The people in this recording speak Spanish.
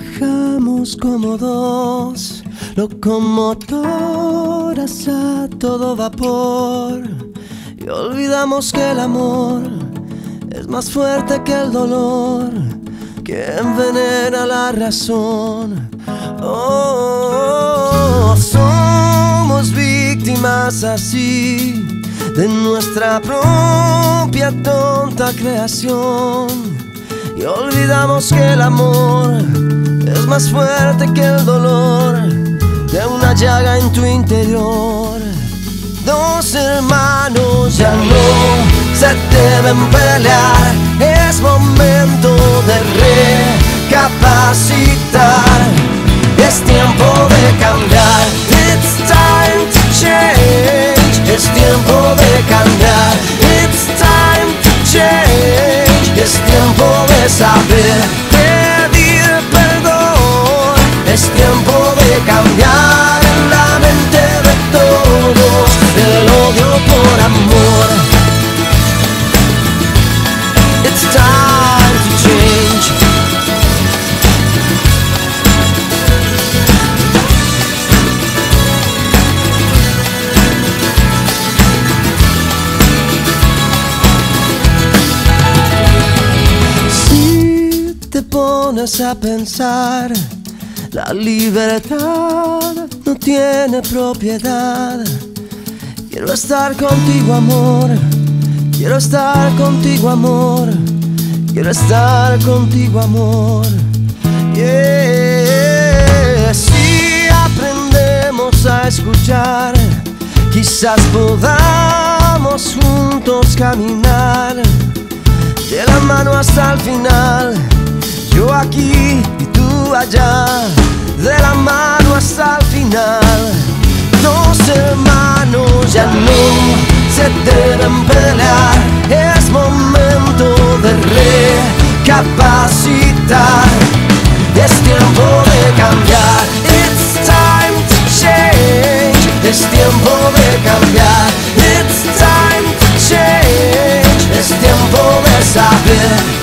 Trabajamos como dos locomotoras a todo vapor y olvidamos que el amor es más fuerte que el dolor que envenena la razón. Oh, somos víctimas así de nuestra propia tonta creación y olvidamos que el amor más fuerte que el dolor de una llaga en tu interior. Dos hermanos ya no se deben pelear, es momento pones a pensar, la libertad no tiene propiedad. Quiero estar contigo, amor. Quiero estar contigo, amor. Quiero estar contigo, amor. Si aprendemos a escuchar, quizás podamos juntos caminar de la mano hasta el final. Yo aquí y tú allá, de la mano hasta el final. Dos hermanos ya no se deben pelear, es momento de recapacitar. Es tiempo de cambiar, it's time to change. Es tiempo de cambiar, it's time to change. Es tiempo de saber